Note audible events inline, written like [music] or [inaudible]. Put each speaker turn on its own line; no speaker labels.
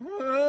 Uh, [laughs]